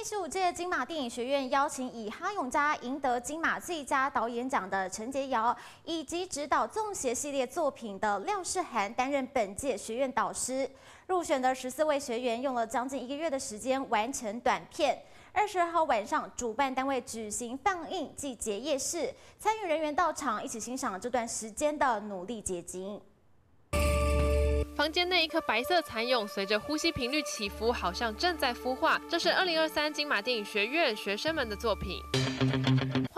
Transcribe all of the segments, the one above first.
第十五届金马电影学院邀请以哈永嘉赢得金马最佳导演奖的陈洁瑶，以及执导《纵邪》系列作品的廖世涵担任本届学院导师。入选的十四位学员用了将近一个月的时间完成短片。二十二号晚上，主办单位举行放映暨结业式，参与人员到场一起欣赏这段时间的努力结晶。房间内一颗白色蚕蛹，随着呼吸频率起伏，好像正在孵化。这是二零二三金马电影学院学生们的作品。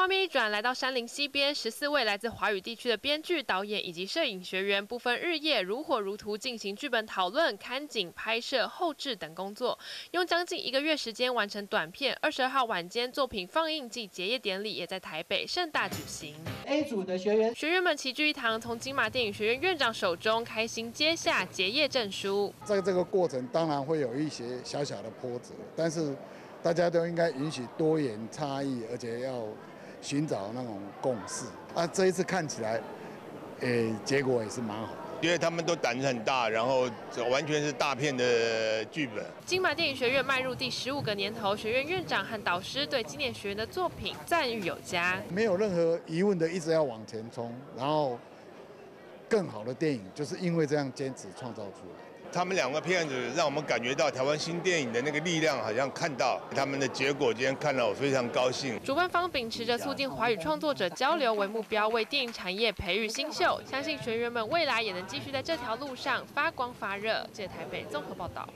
画面一转，来到山林西边，十四位来自华语地区的编剧、导演以及摄影学员，不分日夜，如火如荼进行剧本讨论、看景、拍摄、后置等工作，用将近一个月时间完成短片。二十二号晚间，作品放映暨结业典礼也在台北盛大举行。A 组的学员，学员们齐聚一堂，从金马电影学院院长手中开心接下结业证书。在这个过程，当然会有一些小小的波折，但是大家都应该允许多元差异，而且要。寻找那种共识啊！这一次看起来，诶，结果也是蛮好的。因为他们都胆子很大，然后完全是大片的剧本。金马电影学院迈入第十五个年头，学院院长和导师对今年学员的作品赞誉有加，没有任何疑问的，一直要往前冲，然后更好的电影就是因为这样坚持创造出来。他们两个片子让我们感觉到台湾新电影的那个力量，好像看到他们的结果。今天看到我非常高兴。主办方秉持着促进华语创作者交流为目标，为电影产业培育新秀，相信学员们未来也能继续在这条路上发光发热。借台北综合报道。